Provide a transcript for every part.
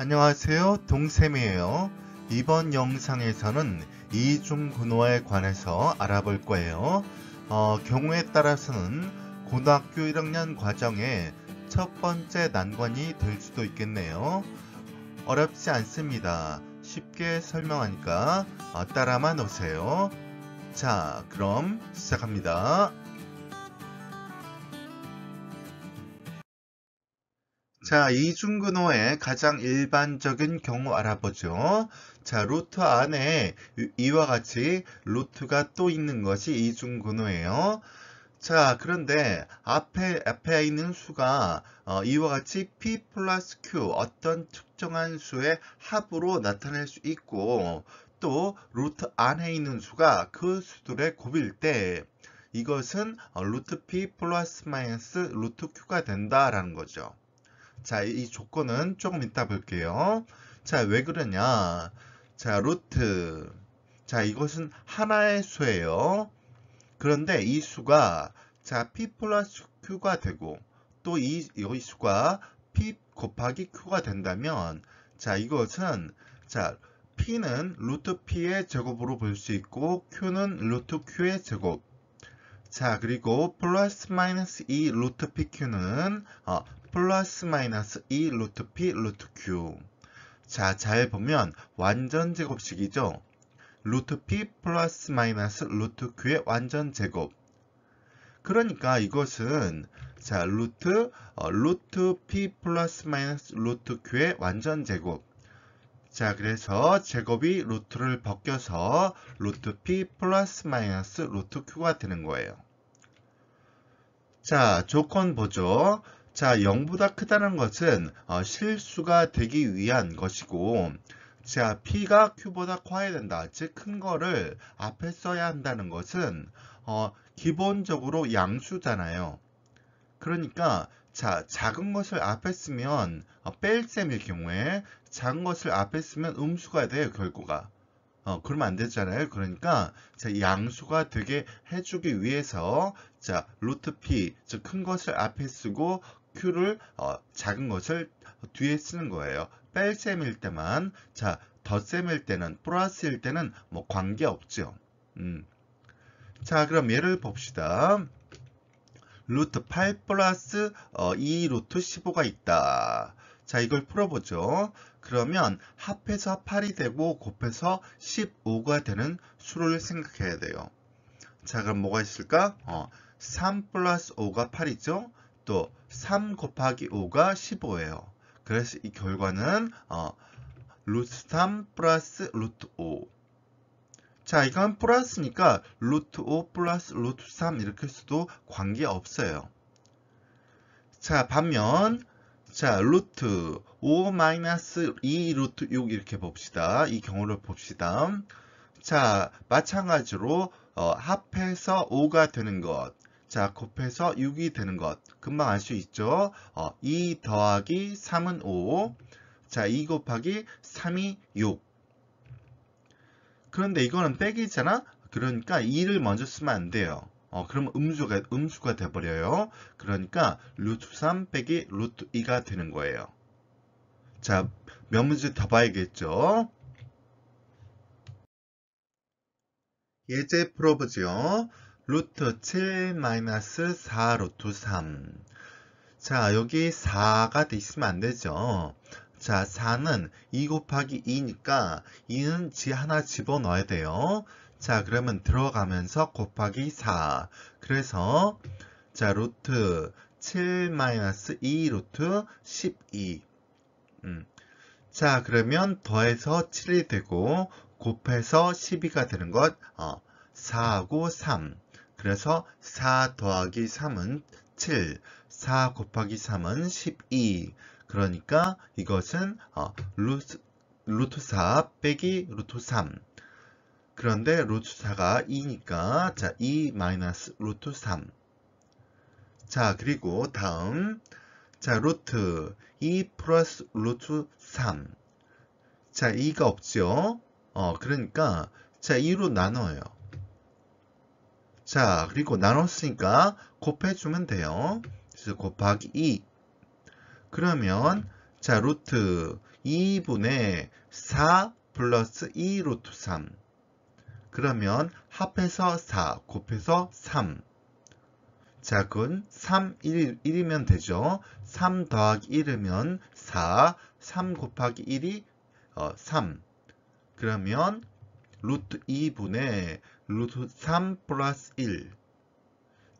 안녕하세요. 동쌤이에요. 이번 영상에서는 이중근호에 관해서 알아볼 거예요. 어, 경우에 따라서는 고등학교 1학년 과정에 첫 번째 난관이 될 수도 있겠네요. 어렵지 않습니다. 쉽게 설명하니까 어, 따라만 오세요. 자 그럼 시작합니다 자, 이중근호의 가장 일반적인 경우 알아보죠. 자, 루트 안에 이와 같이 루트가 또 있는 것이 이중근호예요. 자, 그런데 앞에, 앞에 있는 수가 어, 이와 같이 p 플러스 q 어떤 특정한 수의 합으로 나타낼 수 있고 또 루트 안에 있는 수가 그 수들의 곱일 때 이것은 어, 루트 p 플러스 마이너스 루트 q가 된다라는 거죠. 자, 이 조건은 조금 이따 볼게요. 자, 왜 그러냐? 자, 루트. 자, 이것은 하나의 수예요. 그런데 이 수가 자, p 플러스 q가 되고 또 이 이 수가 p 곱하기 q가 된다면 자, 이것은 자, p는 루트 p의 제곱으로 볼 수 있고 q는 루트 q의 제곱 자 그리고 플러스 마이너스 2 루트 pq는 어, 플러스 마이너스 2 루트 p 루트 q 자, 잘 보면 완전 제곱식이죠. 루트 p 플러스 마이너스 루트 q의 완전 제곱 그러니까 이것은 자, 루트 어, 루트 p 플러스 마이너스 루트 q의 완전 제곱 자, 그래서 제곱이 루트를 벗겨서 루트 p 플러스 마이너스 루트 q가 되는 거예요. 자, 조건 보죠. 자, 0보다 크다는 것은 어, 실수가 되기 위한 것이고 자, P가 Q보다 커야 된다. 즉, 큰 거를 앞에 써야 한다는 것은 어, 기본적으로 양수잖아요. 그러니까 자, 작은 것을 앞에 쓰면 어, 뺄셈일 경우에 작은 것을 앞에 쓰면 음수가 돼요, 결과가. 어, 그러면 안 되잖아요. 그러니까 자, 양수가 되게 해주기 위해서 자, 루트 p, 즉 큰 것을 앞에 쓰고 q를 어, 작은 것을 뒤에 쓰는 거예요. 뺄셈일 때만 자 덧셈일 때는 플러스일 때는 뭐 관계 없죠. 음. 자 그럼 예를 봅시다. 루트 8 플러스 어, 2 루트 15가 있다. 자 이걸 풀어보죠. 그러면 합해서 8이 되고 곱해서 15가 되는 수를 생각해야 돼요. 자 그럼 뭐가 있을까? 어, 3 플러스 5가 8이죠. 또 3 곱하기 5가 15예요. 그래서 이 결과는 어, 루트 3 플러스 루트 5. 자, 이건 플러스니까 루트 5 플러스 루트 3 이렇게 써도 관계없어요. 자, 반면 자, 루트 5 마이너스 2 루트 6 이렇게 봅시다. 이 경우를 봅시다. 자, 마찬가지로 어, 합해서 5가 되는 것. 자, 곱해서 6이 되는 것. 금방 알 수 있죠? 어, 2 더하기 3은 5. 자, 2 곱하기 3이 6. 그런데 이거는 빼기잖아? 그러니까 2를 먼저 쓰면 안 돼요. 어, 그러면 음수가, 음수가 돼버려요. 그러니까 루트 3 빼기 루트 2가 되는 거예요. 자, 몇 문제 더 봐야겠죠? 예제 풀어보죠. 루트 7 마이너스 4 루트 3. 자, 여기 4가 돼 있으면 안 되죠. 자, 4는 2 곱하기 2니까 2는 지 하나 집어넣어야 돼요. 자, 그러면 들어가면서 곱하기 4. 그래서 자, 루트 7 마이너스 2 루트 12. 음. 자, 그러면 더해서 7이 되고 곱해서 12가 되는 것 어, 4하고 3. 그래서 4 더하기 3은 7, 4 곱하기 3은 12. 그러니까 이것은 어, 루트, 루트 4 빼기 루트 3. 그런데 루트 4가 2니까 자, 2 마이너스 루트 3. 자, 그리고 다음 자, 루트 2 플러스 루트 3. 자, 2가 없죠? 어, 그러니까 자, 2로 나눠요. 자, 그리고 나눴으니까 곱해주면 돼요. 그래서 곱하기 2. 그러면 자, 루트 2분의 4 플러스 2 루트 3. 그러면 합해서 4 곱해서 3. 자, 그건 3, 1, 1이면 되죠. 3 더하기 1이면 4, 3 곱하기 1이 어, 3. 그러면 루트 2분의 루트 3 플러스 1.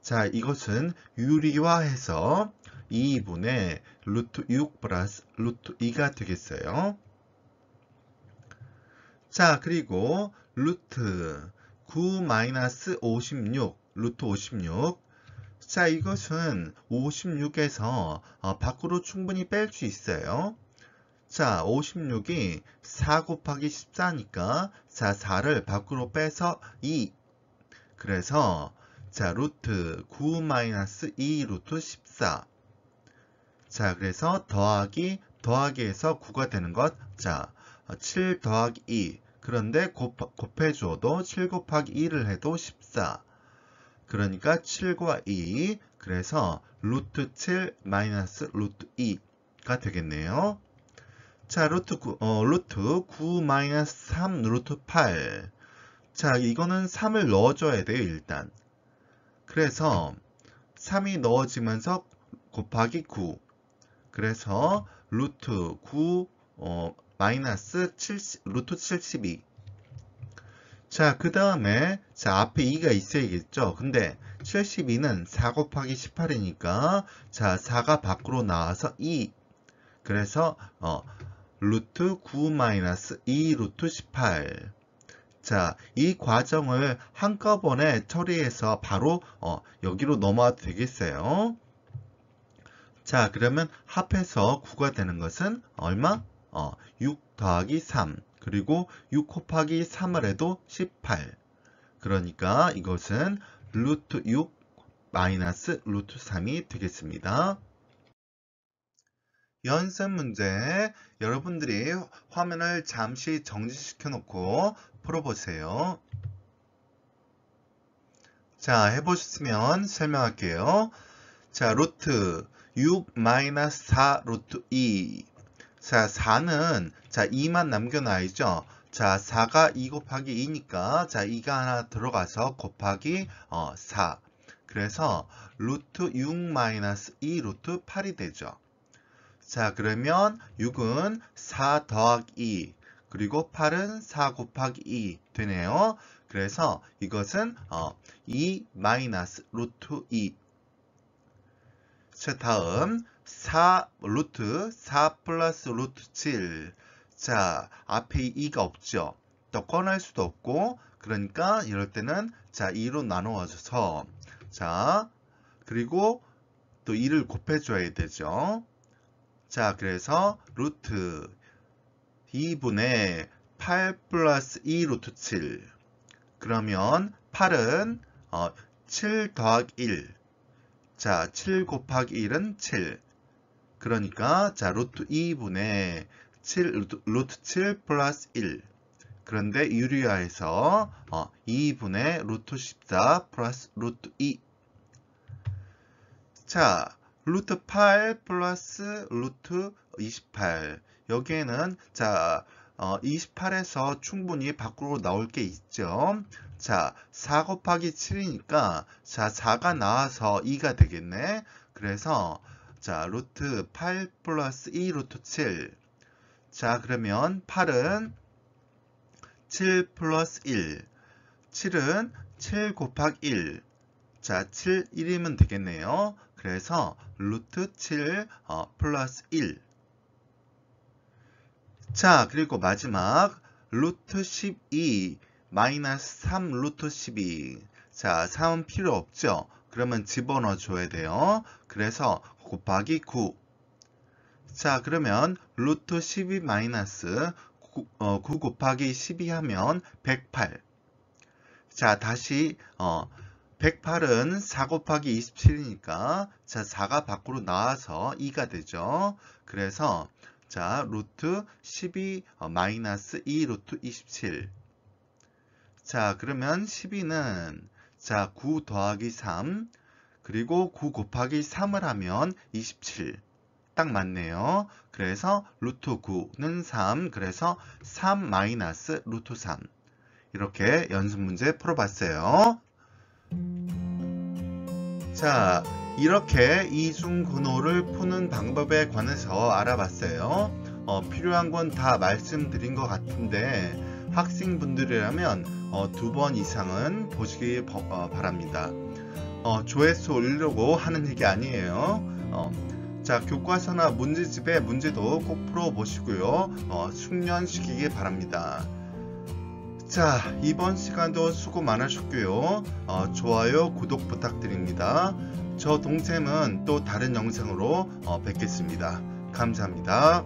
자, 이것은 유리화해서 2분의 루트 6 플러스 루트 2가 되겠어요. 자, 그리고 루트 9 마이너스 56, 루트 56. 자, 이것은 56에서 어, 밖으로 충분히 뺄 수 있어요. 자, 56이 4 곱하기 14니까 자, 4를 밖으로 빼서 2. 그래서 자, 루트 9 마이너스 2 루트 14. 자, 그래서 더하기 더하기에서 9가 되는 것. 자, 7 더하기 2. 그런데 곱, 곱해줘도 7 곱하기 2를 해도 14. 그러니까 7과 2. 그래서 루트 7 마이너스 루트 2가 되겠네요. 자, 루트 9, 어, 루트 9 마이너스 3 루트 8. 자, 이거는 3을 넣어줘야 돼요, 일단. 그래서 3이 넣어지면서 곱하기 9. 그래서 루트 9 어, 마이너스 70, 루트 72. 자, 그 다음에 자 앞에 2가 있어야겠죠. 근데 72는 4 곱하기 18이니까 자 4가 밖으로 나와서 2. 그래서 어, 루트 9 마이너스 2 루트 18. 자, 이 과정을 한꺼번에 처리해서 바로 어, 여기로 넘어와도 되겠어요. 자, 그러면 합해서 9가 되는 것은 얼마? 어, 6 더하기 3. 그리고 6 곱하기 3을 해도 18. 그러니까 이것은 루트 6 마이너스 루트 3이 되겠습니다. 연습 문제 여러분들이 화면을 잠시 정지시켜 놓고 풀어보세요. 자 해보셨으면 설명할게요. 자 루트 6 마이너스 4 루트 2 자, 4는 자, 2만 남겨놔야죠. 자, 4가 2 곱하기 2니까 자, 2가 하나 들어가서 곱하기 어, 4. 그래서 루트 6 마이너스 2 루트 8이 되죠. 자, 그러면 6은 4 더하기 2 그리고 8은 4 곱하기 2 되네요. 그래서 이것은 어, 2 마이너스 루트 2 자, 다음 4 루트 4 플러스 루트 7. 자, 앞에 2가 없죠. 또 꺼낼 수도 없고 그러니까 이럴 때는 자 2로 나누어져서 자 그리고 또 2를 곱해줘야 되죠. 자 그래서 루트 2분의 8 플러스 2 루트 7 그러면 8은 어, 7 더하기 1 자, 7 곱하기 1은 7. 그러니까 자 루트 2분의 7 루트, 루트 7 플러스 1 그런데 유리화해서 어, 2분의 루트 14 플러스 루트 2 자, 루트 8 플러스 루트 28 여기에는 자 어, 28에서 충분히 밖으로 나올 게 있죠. 자, 4 곱하기 7이니까 자 4가 나와서 2가 되겠네. 그래서 자, 루트 8 플러스 2 루트 7. 자, 그러면 8은 7 플러스 1. 7은 7 곱하기 1. 자, 7, 1이면 되겠네요. 그래서 루트 7 어, 플러스 1. 자, 그리고 마지막 루트 12 마이너스 3 루트 12. 자, 3은 필요 없죠? 그러면 집어넣어 줘야 돼요. 그래서 곱하기 9. 자, 그러면 루트 12 마이너스 9, 어, 9 곱하기 12 하면 108. 자, 다시 어, 108은 4 곱하기 27이니까 자, 4가 밖으로 나와서 2가 되죠. 그래서 자, 루트 12 어, 마이너스 2 루트 27. 자, 그러면 12는 자, 9 더하기 3 그리고 9 곱하기 3을 하면 27. 딱 맞네요. 그래서 루트 9는 3, 그래서 3 마이너스 루트 3. 이렇게 연습 문제 풀어봤어요. 자, 이렇게 이중근호를 푸는 방법에 관해서 알아봤어요. 어, 필요한 건 다 말씀드린 것 같은데 학생분들이라면 어, 두번 이상은 보시기 버, 어, 바랍니다. 어, 조회수 올리려고 하는 얘기 아니에요. 어, 자, 교과서나 문제집의 문제도 꼭 풀어보시고요. 어, 숙련시키기 바랍니다. 자, 이번 시간도 수고 많으셨고요. 어, 좋아요, 구독 부탁드립니다. 저 동생은 또 다른 영상으로 어, 뵙겠습니다. 감사합니다.